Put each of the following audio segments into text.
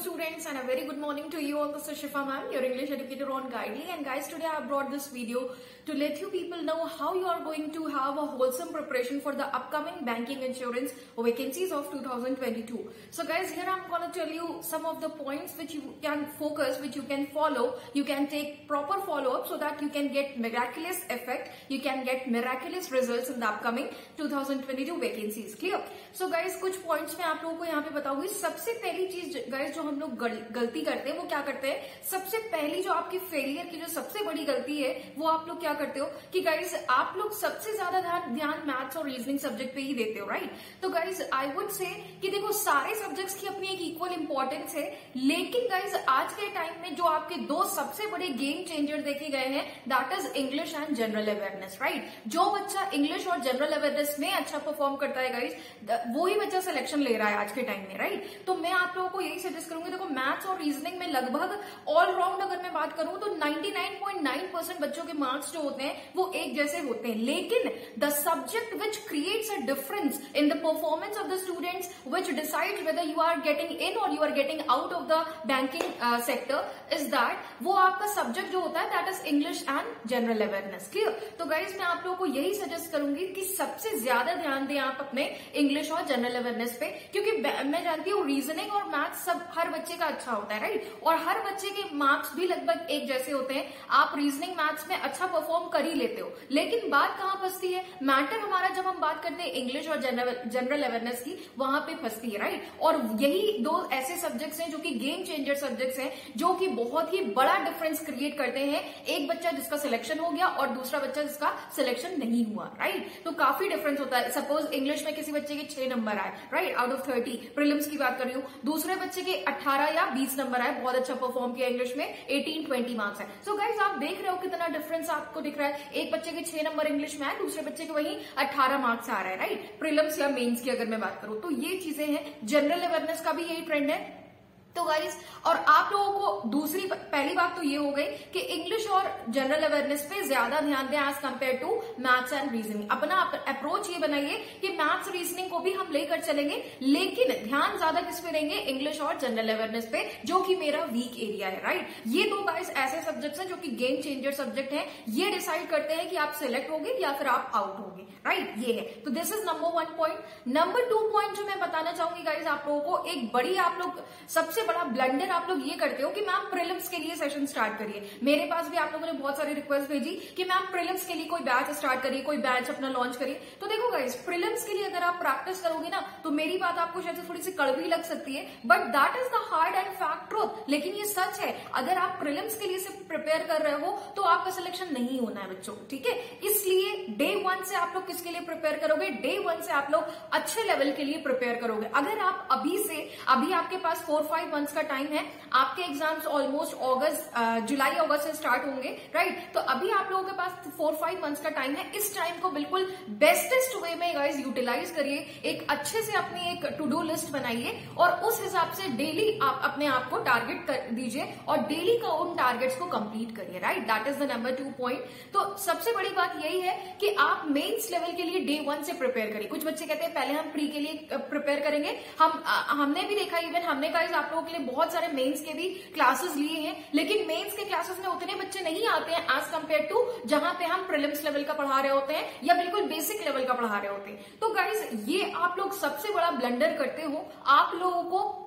students and a very good morning to you all. This is Shifa ma'am, your English educator on Guidely. And guys, today I have brought this video to let you people know how you are going to have a wholesome preparation for the upcoming banking insurance vacancies of 2022. So guys, here I'm going to tell you some of the points which you can focus, which you can follow. You can take proper follow-up so that you can get miraculous effect. You can get miraculous results in the upcoming 2022 vacancies. Clear? So guys, कुछ points मैं आप लोगों को यहाँ पे बताऊंगी सबसे पहली चीज गाइस जो हम लोग गलती करते हैं, वो क्या करते हैं? सबसे पहली जो आपकी फेलियर की जो सबसे बड़ी गलती है, वो आप लोग क्या करते हो? कि गाइस आप लोग सबसे ज़्यादा ध्यान ध्यान मैथ्स और रीजनिंग सब्जेक्ट पे ही देते हो राइट तो गाइस आई वुड से कि देखो, सारे सब्जेक्ट्स की अपनी एक इक्वल इंपॉर्टेंस है, लेकिन गाइस आज के टाइम में जो आपके दो सबसे बड़े गेम चेंजर देखे गए हैं that is English and general awareness right जो बच्चा इंग्लिश और जनरल अवेयरनेस में अच्छा परफॉर्म करता है गाइज़ वो ही बच्चा सिलेक्शन ले रहा है आज के टाइम में राइट तो मैं आप लोगों को यही सजेस्ट करूँगी। देखो मैथ्स और रीजनिंग में लगभग ऑल राउंड अगर मैं बात करूँ तो 99.9 परसेंट बच्चों के मार्क्स जो होते हैं, वो एक जैसे होते हैं। लेकिन the subject which creates a difference in the performance of the students which decide whether you are getting in और you are getting out of the banking sector is that वो आपका सब्जेक्ट जो होता है that is English and general awareness clear तो guys मैं आप लोगों को यही सजेस्ट करूँगी कि सबसे ज़्यादा ध्यान दें आप अपने इंग्लिश और जनरल अवेयरनेस पे, क्योंकि मैं जानती हूँ रीजनिंग और मैथ्स सब हर बच्चे का अच्छा होता है राइट और हर बच्चे के मार्क्स भी लगभग एक जैसे होते हैं। आप रीजनिंग मैथ्स में अच्छा परफॉर्म कर ही लेते हो। लेकिन बात कहाँ फंसती है? मैटर हमारा जब हम बात करते हैं इंग्लिश और जनरल अवेयरनेस की, वहाँ पे फंसती है राइट और यही दो ऐसे सब्जेक्ट्स हैं जो कि गेम चेंजर सब्जेक्ट्स हैं, जो कि बहुत ही बड़ा डिफरेंस क्रिएट करते हैं। एक बच्चा जिसका सिलेक्शन हो गया और दूसरा बच्चा जिसका सिलेक्शन नहीं हुआ राइट तो काफ़ी डिफरेंस होता है। सपोज़ इंग्लिश में किसी बच्चे के छह नंबर आए right out of thirty prelims की बात कर रही हूँ। दूसरे बच्चे के अट्ठारह या बीस नंबर आए, बहुत अच्छा परफॉर्म किया इंग्लिश में एटीन ट्वेंटी मार्क्स है। सो so गाइज़ आप देख रहे हो कितना डिफरेंस आपको दिख रहा है। एक बच्चे के छह नंबर इंग्लिश में आए, दूसरे बच्चे के वही अट्ठारह मार्क्स आ रहे हैं राइट प्रिलम्स या मेन्स की अगर मैं बात करूँ तो ये चीज़ें हैं। जनरल अवेयरनेस का भी यही ट्रेंड है। तो गाइज़ और आप लोगों को दूसरी पहली बात तो ये हो गई कि इंग्लिश और जनरल अवेयरनेस पे ज़्यादा ध्यान दें as compared to maths and reasoning अपना अप्रोच ये बनाइए कि मैथ्स रीजनिंग को भी हम लेकर चलेंगे, लेकिन ध्यान ज़्यादा किस पे देंगे? इंग्लिश और जनरल अवेयरनेस पे, जो कि मेरा वीक एरिया है राइट ये दो गाइज़ ऐसे सब्जेक्ट हैं जो कि गेम चेंजर सब्जेक्ट है। ये डिसाइड करते हैं कि आप सिलेक्ट होगे या फिर आप आउट होगे राइट ये है। तो this is number one point number two point जो मैं बताना चाहूँगी गाइज़ आप लोगों को, एक बड़ी आप लोग, सबसे सबसे बड़ा ब्लंडर आप लोग ये करते हो कि मैम प्रिलिम्स के लिए सेशन स्टार्ट करिए। मेरे पास भी आप लोगों ने बहुत सारी रिक्वेस्ट भेजी कि मैम प्रिलिम्स के लिए कोई बैच स्टार्ट करिए, कोई बैच अपना लॉन्च करिए। तो देखो गाइस प्रिलिम्स के लिए अगर आप प्रैक्टिस करोगे ना तो मेरी बात आपको शायद थोड़ी सी कड़वी लग सकती है but that is the hard and fact truth लेकिन ये सच है, अगर आप प्रिलिम्स के लिए सिर्फ़ प्रिपेयर कर रहे हो तो आपका सिलेक्शन नहीं होना है बच्चों, ठीक है? इसलिए डे वन से आप लोग किसके लिए प्रिपेयर करोगे? डे वन से आप लोग अच्छे लेवल के लिए प्रिपेयर करोगे। अगर आप अभी से, अभी आपके पास फोर फाइव मंथ्स का टाइम है। आपके एग्ज़ाम्स ऑलमोस्ट अगस्त जुलाई अगस्त से स्टार्ट होंगे राइट तो अभी आप लोगों के पास फोर फाइव मंथ्स का टाइम है। इस टाइम को बिल्कुल बेस्टेस्ट वे में गाइज़ यूटिलाइज करिए। एक अच्छे से अपनी एक टू डू लिस्ट बनाइए और उस हिसाब से डेली आप अपने आप को टारगेट कर दीजिए और डेली का उन टारगेट्स को कंप्लीट करिए right that is the number two point तो सबसे बड़ी बात यही है कि आप मेन्स लेवल के लिए डे वन से प्रिपेयर करिए। कुछ बच्चे कहते हैं पहले हम प्री के लिए प्रिपेयर करेंगे। हम आ, हमने भी देखा इवन हमने गाइज़ आप लोगों के लिए बहुत सारे मेंस के भी क्लासेस लिए हैं, लेकिन मेंस के क्लासेस में उतने बच्चे नहीं आते हैं एज कंपेयर टू जहाँ पे हम प्रिलिम्स लेवल का पढ़ा रहे होते हैं या बिल्कुल बेसिक लेवल का पढ़ा रहे होते हैं। तो गाइज़ ये आप लोग सबसे बड़ा ब्लंडर करते हो। आप लोगों को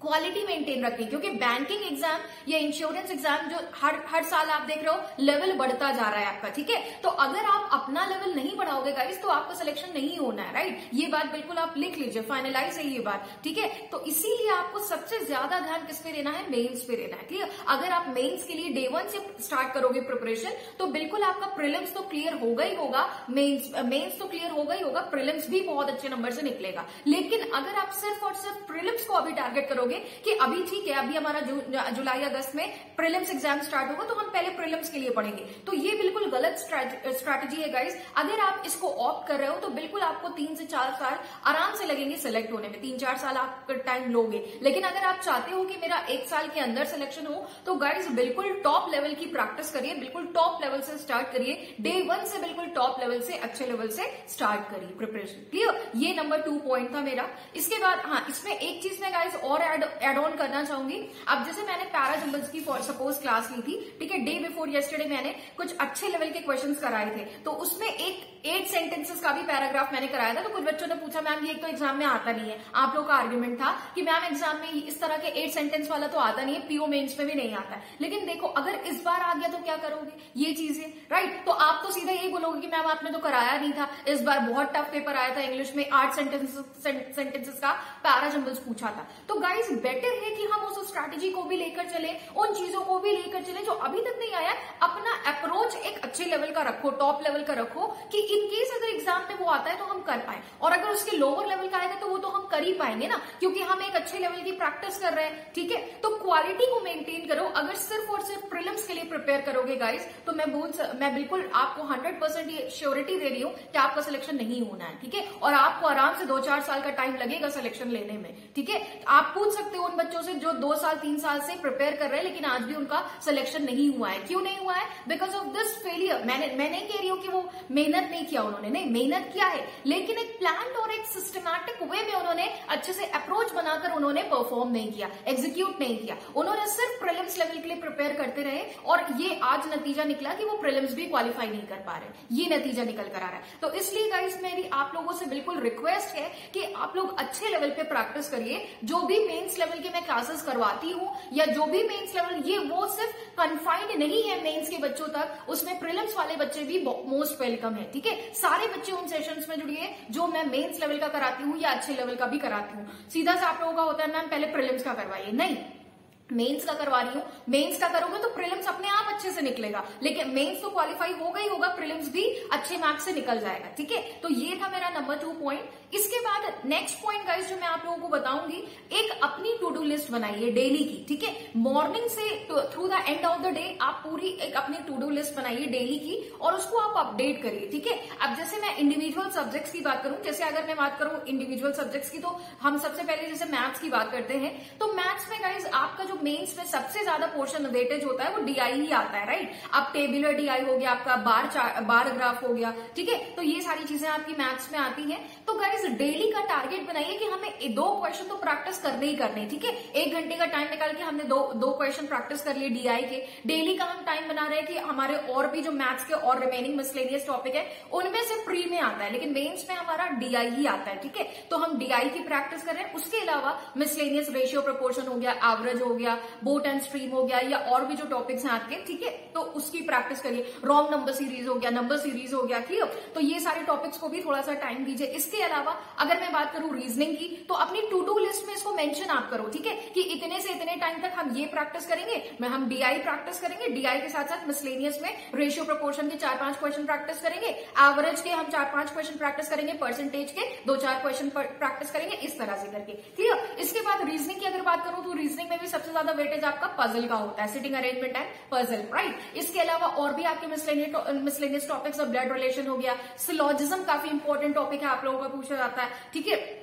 क्वालिटी मेंटेन रखनी क्योंकि बैंकिंग एग्ज़ाम या इंश्योरेंस एग्ज़ाम जो हर हर साल आप देख रहे हो लेवल बढ़ता जा रहा है आपका, ठीक है? तो अगर आप अपना लेवल नहीं बढ़ाओगे गाइस तो आपका सिलेक्शन नहीं होना है राइट ये बात बिल्कुल आप लिख लीजिए फाइनलाइज है ये बात, ठीक है? तो इसीलिए आपको सबसे ज़्यादा ध्यान किस पे देना है? मेन्स पे देना है क्लियर अगर आप मेन्स के लिए डे वन से स्टार्ट करोगे प्रिपरेशन तो बिल्कुल आपका प्रिलिम्स तो क्लियर होगा ही होगा मेन्स मेन्स तो क्लियर होगा ही होगा प्रिलिम्स भी बहुत अच्छे नंबर से निकलेगा। लेकिन अगर आप सिर्फ़ और सिर्फ़ प्रिलिम्स को अभी टारगेट करोगे कि अभी ठीक है अभी हमारा जु, जुलाई अगस्त में प्रिलिम्स एग्ज़ाम स्टार्ट होगा तो हम पहले प्रिलिम्स के लिए पढ़ेंगे। तो ये बिल्कुल गलत स्ट्रैटेजी है गाइस अगर आप इसको ऑप्ट कर रहे हो तो बिल्कुल आपको तीन से चार साल आराम से लगेंगे सिलेक्ट होने में। तीन चार साल आप टाइम लोगे। लेकिन अगर आप चाहते हो कि मेरा एक साल के अंदर सिलेक्शन हो तो गाइस बिल्कुल टॉप लेवल की प्रैक्टिस करिए बिल्कुल टॉप लेवल से स्टार्ट करिए। डे वन से बिल्कुल टॉप लेवल से अच्छे लेवल से स्टार्ट करिए। प्रिपरेशन क्लियर ये नंबर टू पॉइंट था मेरा। इसके बाद हाँ इसमें एक चीज़ मैं गाइस और ऐड एड ऑन करना चाहूँगी। अब जैसे मैंने पैरा जम्बल्स की सपोज़ क्लास ली थी, ठीक है डे बिफोर येस्टरडे मैंने कुछ अच्छे लेवल के क्वेश्चंस कराए थे। तो उसमें एक एट सेंटेंसेस का भी पैराग्राफ मैंने कराया था तो कुछ बच्चों ने पूछा मैम ये तो एग्ज़ाम में आता नहीं है। आप लोग का आर्ग्यूमेंट था कि मैम एग्ज़ाम में इस तरह के एट सेंटेंस वाला तो आता नहीं है पीओ मेन्स में भी नहीं आता है। लेकिन देखो, अगर इस बार आ गया तो क्या करोगे? ये चीज़ें राइट तो आप तो सीधा यही बोलोगे कि मैम आपने तो कराया नहीं था। इस बार बहुत टफ पेपर आया था इंग्लिश में, आठ सेंटेंसेस का पैरा पैराजम्बल्स पूछा था। तो गाइज़ बेटर है कि हम उस स्ट्रैटेजी को भी लेकर चले, उन चीज़ों को भी लेकर चले जो अभी तक नहीं आया, अपना अप्रोच एक अच्छे लेवल का रखो टॉप लेवल का रखो, कि इनकेस अगर एग्ज़ाम में वो आता है तो हम कर पाए। और अगर उसके लोअर लेवल का आएगा तो वो तो हम कर ही पाएँगे ना, क्योंकि हम एक अच्छे लेवल की प्रैक्टिस कर रहे हैं, ठीक है? तो क्वालिटी को मेंटेन करो। अगर सिर्फ़ और सिर्फ़ प्रिलिम्स के लिए प्रिपेयर करोगे गाइस तो मैं बहुत मैं बिल्कुल आपको हंड्रेड परसेंट श्योरिटी दे रही हूँ कि आपका सिलेक्शन नहीं होना है, ठीक है? और आपको आराम से दो चार साल का टाइम लगेगा सिलेक्शन लेने में, ठीक है? आप पूछ सकते हो उन बच्चों से जो दो साल, तीन साल से प्रिपेयर कर रहे हैं, लेकिन आज भी उनका सिलेक्शन नहीं हुआ है। क्यों नहीं हुआ है? बिकॉज़ ऑफ़ दिस फेलियर मैंने मैं नहीं कह रही हूँ कि वो मेहनत नहीं किया उन्होंने। नहीं, मेहनत किया है, लेकिन एक प्लान और एक सिस्टमैटिक वे में उन्होंने अच्छे से अप्रोच बनाकर उन्होंने परफॉर्म नहीं किया एग्जीक्यूट नहीं किया। उन्होंने सिर्फ़ प्रिलिम्स लेवल के लिए प्रिपेयर करते रहे और ये आज नतीजा निकला कि वो प्रिलिम्स भी क्वालिफाई नहीं कर पा रहे। ये नतीजा निकल कर आ रहा है। तो इसलिए गाइस मेरी आप लोगों से बिल्कुल रिक्वेस्ट है कि आप लोग अच्छे लेवल पे प्रैक्टिस करिए। जो भी मेन्स लेवल के मैं क्लासेस करवाती हूँ या जो भी मेन्स लेवल ये वो सिर्फ़ कन्फाइंड नहीं है मेन्स के बच्चों तक। उसमें प्रिलिम्स वाले बच्चे भी मोस्ट वेलकम है, ठीक है? सारे बच्चे उन सेशंस में जुड़िए, जो मैं मेन्स लेवल का कराती हूँ या अच्छे लेवल का भी कराती हूँ। सीधा से आप लोगों का होता है, मैम, पहले प्रिलिम्स का करवाइए। नहीं। मेंस का करवा रही हूँ। मेंस का करोगे तो प्रिलिम्स अपने आप अच्छे से निकलेगा। लेकिन मेंस तो क्वालिफाई होगा ही होगा प्रिलिम्स भी अच्छे मार्क्स से निकल जाएगा, ठीक है? तो ये था मेरा नंबर टू पॉइंट इसके बाद नेक्स्ट पॉइंट गाइस जो मैं आप लोगों को बताऊँगी, एक अपनी टू डू लिस्ट बनाइए डेली की, ठीक है? मॉर्निंग से through the end of the day आप पूरी एक अपनी टू डू लिस्ट बनाइए डेली की और उसको आप अपडेट करिए, ठीक है? अब जैसे मैं इंडिविजुअल सब्जेक्ट्स की बात करूँ, जैसे अगर मैं बात करूँ इंडिविजुअल सब्जेक्ट्स की तो हम सबसे पहले जैसे मैथ्स की बात करते हैं। तो मैथ्स में गाइज़ आपका जो मेन्स में सबसे ज़्यादा पोर्शन वेटेज होता है, वो डीआई ही आता है राइट अब टेबुलर डीआई हो गया आपका बार बार ग्राफ हो गया, ठीक है? तो ये सारी चीज़ें आपकी मैथ्स में आती है। तो गाइज़ डेली का टारगेट बनाइए कि हमें दो क्वेश्चन तो प्रैक्टिस करने ही करने ठीक है? एक घंटे का टाइम निकाल के हमने दो दो क्वेश्चन प्रैक्टिस कर लिए डीआई के। डेली का हम टाइम बना रहे हैं कि हमारे और भी जो मैथ्स के और रिमेनिंग मिसलेनियस टॉपिक है, उनमें से प्री में आता है, लेकिन मेन्स में हमारा डीआई ही आता है, ठीक है? तो हम डीआई की प्रैक्टिस कर रहे हैं। उसके अलावा मिसलेनियस रेशियो प्रपोर्शन हो गया एवरेज हो गया बोट एंड स्ट्रीम हो गया, या और भी जो टॉपिक्स हैं आपके, ठीक है? तो उसकी प्रैक्टिस करिए। रॉन्ग नंबर सीरीज़ हो गया नंबर सीरीज़ हो गया क्लियर तो ये सारे टॉपिक्स को भी थोड़ा सा टाइम दीजिए। इसके अलावा अगर मैं बात करूँ रीजनिंग की तो अपनी टू डू लिस्ट में इसको मेंशन आप करो, ठीक है? कि इतने से इतने टाइम तक हम ये प्रैक्टिस करेंगे, मैं हम डीआई प्रैक्टिस करेंगे डीआई के साथ साथ मिसलेनियस में रेशियो प्रपोर्शन के चार पाँच क्वेश्चन प्रैक्टिस करेंगे एवरेज के हम चार पाँच क्वेश्चन प्रैक्टिस करेंगे परसेंटेज के दो चार क्वेश्चन प्रैक्टिस करेंगे, इस तरह से करके ठीक है इसके बाद रीजनिंग की अगर बात करूँ तो रीजनिंग में भी सबसे ज़्यादा वेटेज आपका पजल का होता है sitting arrangement and puzzle right इसके अलावा और भी आपके मिसलेनियस टॉपिक्स ब्लड रिलेशन हो गया सिलॉजिज्म काफ़ी इंपॉर्टेंट टॉपिक है, आप लोगों का पूछा जाता है। ठीक है?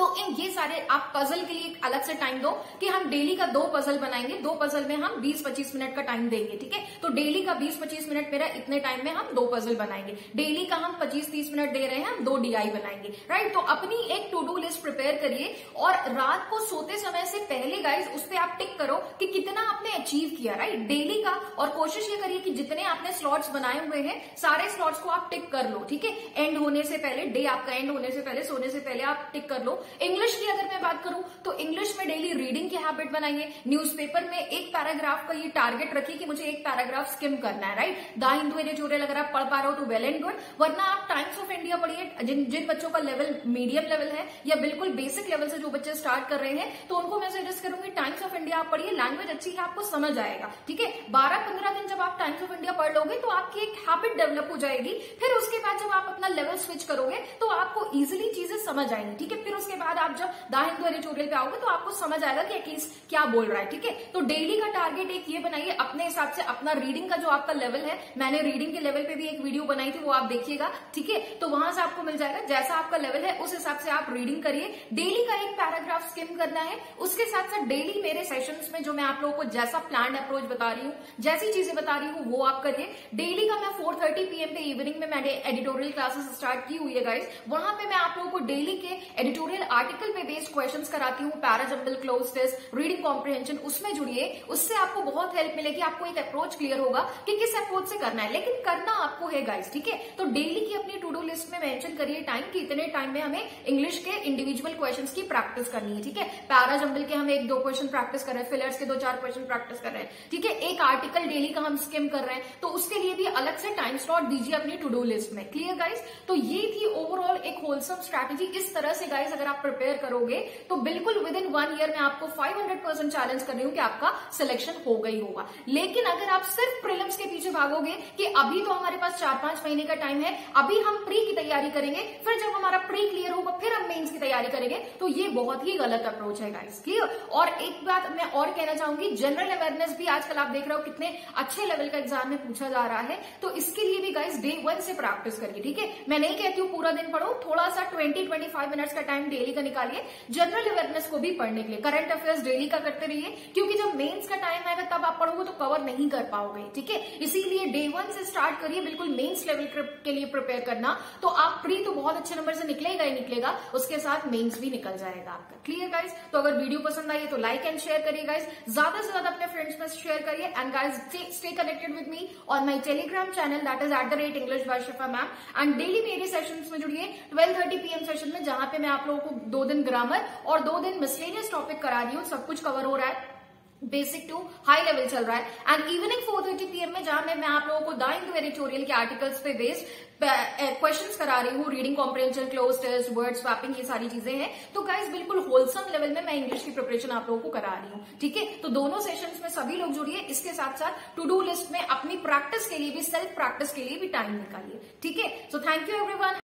तो इन ये सारे, आप पजल के लिए अलग से टाइम दो कि हम डेली का दो पजल बनाएँगे। दो पजल में हम 20-25 मिनट का टाइम देंगे, ठीक है? तो डेली का 20-25 मिनट मेरा इतने टाइम में हम दो पजल बनाएँगे। डेली का हम 25-30 मिनट दे रहे हैं, हम दो डीआई बनाएँगे राइट तो अपनी एक टू डू लिस्ट प्रिपेयर करिए और रात को सोते समय से पहले गाइज़ उस पर आप टिक करो कि कितना आपने अचीव किया राइट डेली का और कोशिश ये करिए कि जितने आपने स्लॉट्स बनाए हुए हैं, सारे स्लॉट्स को आप टिक कर लो, ठीक है? एंड होने से पहले डे आपका एंड होने से पहले, सोने से पहले आप टिक कर लो। इंग्लिश की अगर मैं बात करूँ तो इंग्लिश में डेली रीडिंग की हैबिट बनाइए। न्यूज़पेपर में एक पैराग्राफ का ये टारगेट रखिए कि मुझे एक पैराग्राफ स्किम करना है राइट द हिंदू एडिटोरियल अगर आप पढ़ पा रहे हो तो वेल एंड गुड वरना आप टाइम्स ऑफ़ इंडिया पढ़िए, जिन जिन बच्चों का लेवल मीडियम लेवल है या बिल्कुल बेसिक लेवल से जो बच्चे स्टार्ट कर रहे हैं तो उनको मैं सजेस्ट करूँगी टाइम्स ऑफ़ इंडिया आप पढ़िए लैंग्वेज अच्छी है, आपको समझ आएगा, ठीक है? बारह पंद्रह दिन आप टाइम्स ऑफ़ इंडिया पढ़ लोगे तो आपकी एक हैबिट डेवलप हो जाएगी। फिर उसके बाद जब आप अपना लेवल स्विच करोगे तो आपको इजिली चीज़ें समझ आएँगी, ठीक है? फिर उसके बाद आप जब द हिंदू एडिटोरियल पे आओगे तो आपको समझ आएगा कि एटलीस्ट क्या बोल रहा है, ठीक है? तो डेली का टारगेट एक ये बनाइए, अपने हिसाब से अपना रीडिंग का जो आपका लेवल है, मैंने रीडिंग के लेवल पे भी एक वीडियो बनाई थी, वो आप देखिएगा, ठीक है? तो वहाँ से आपको मिल जाएगा, जैसा आपका लेवल है, उस हिसाब से आप रीडिंग करिए। डेली का एक पैराग्राफ स्किम करना है, उसके साथ साथ डेली मेरे सेशंस में जो मैं आप लोगों को जैसा प्लान अप्रोच बता रही हूँ, जैसी चीज़ें बता रही हूँ, वो आप करिए। डेली का मैं फोर थर्टी पीएम पे इवनिंग में मैंने एडिटोरियल क्लासेस स्टार्ट की हुई है गाइज़ वहाँ पे मैं आप लोगों को डेली के एडिटोरियल आर्टिकल पे बेस्ड क्वेश्चन कराती हूँ para jumble cloze test reading comprehension उसमें जुड़िए। उससे आपको बहुत हेल्प मिलेगी, आपको एक अप्रोच क्लियर होगा कि किस अप्रोच से करना है। लेकिन करना आपको है गाइज़ ठीक है? तो डेली की अपनी टू डू लिस्ट में मेंशन करिए टाइम कि इतने टाइम में हमें इंग्लिश के इंडिविजुअल क्वेश्चन की प्रैक्टिस करनी है, ठीक है? पैराजम्बल के हम एक दो क्वेश्चन प्रैक्टिस कर रहे हैं फिलर्स के दो चार क्वेश्चन प्रैक्टिस कर रहे हैं, ठीक है? एक आर्टिकल डेली का हम स्किम कर रहे हैं तो उसके लिए भी अलग से टाइम स्लॉट दीजिए अपनी टू डू लिस्ट में क्लियर गाइज़ तो ये थी ओवरऑल एक होलसम स्ट्रैटेजी इस तरह से गाइज़ अगर आप प्रिपेयर करोगे तो बिल्कुल विद इन वन ईयर में आपको 500 परसेंट चैलेंज कर रही हूँ कि आपका सिलेक्शन हो गई होगा लेकिन अगर आप सिर्फ़ प्रिलिम्स के पीछे भागोगे कि अभी तो हमारे पास चार पाँच महीने का टाइम है अभी हम प्री की तैयारी करेंगे फिर जब हमारा प्री क्लियर होगा फिर हम मेन्स की तैयारी करेंगे तो ये बहुत ही गलत अप्रोच है गाइस क्लियर और एक बात मैं और कहना चाहूँगी जनरल अवेयरनेस भी आजकल आप देख रहे हो कितने अच्छे लेवल का एग्ज़ाम में पूछा जा रहा है तो इसके लिए भी गाइस डे वन से प्रैक्टिस करिए, ठीक है? मैं नहीं कहती हूँ पूरा दिन पढ़ो थोड़ा सा ट्वेंटी ट्वेंटी फाइव मिनट्स का टाइम डेली का निकालिए जनरल अवेयरनेस को भी पढ़ने के लिए। करंट अफेयर्स डेली का करते रहिए, क्योंकि जब मेन्स का टाइम आएगा तब आप पढ़ोगे तो कवर नहीं कर पाओगे, ठीक है? इसीलिए डे वन से स्टार्ट करिए, बिल्कुल मेन्स लेवल के लिए प्रिपेयर करना तो आप प्री तो बहुत अच्छे नंबर से निकलेगा ही निकलेगा, उसके साथ मेन्स भी निकल जाएगा आपका। क्लियर गाइज़ तो अगर वीडियो पसंद आई तो लाइक एंड शेयर करिए गाइज़ ज़्यादा से ज़्यादा अपने फ्रेंड्स में शेयर करिए and guys stay connected with me on my Telegram channel that is at the rate English Shifa ma'am and daily मेरे सेशन में जुड़िए ट्वेल्व थर्टी पीएम सेशन में, जहाँ पे मैं आप लोगों को दो दिन ग्रामर और दो दिन मिसलेनियस टॉपिक करा रही हूँ, सब कुछ कवर हो रहा है। बेसिक टू हाई लेवल चल रहा है। And evening four thirty PM में जहाँ मैं, मैं आप लोगों को द एडिटोरियल के आर्टिकल्स पे बेस्ड क्वेश्चंस करा रही हूँ reading comprehension cloze test word swapping ये सारी चीज़ें हैं। तो गाइस बिल्कुल होलसम लेवल में मैं इंग्लिश की प्रिपरेशन आप लोगों को करा रही हूँ ठीक है? तो दोनों सेशंस में सभी लोग जुड़िए। इसके साथ साथ टू डू लिस्ट में अपनी प्रैक्टिस के लिए भी सेल्फ प्रैक्टिस के लिए भी टाइम निकालिए ठीक है? So thank you everyone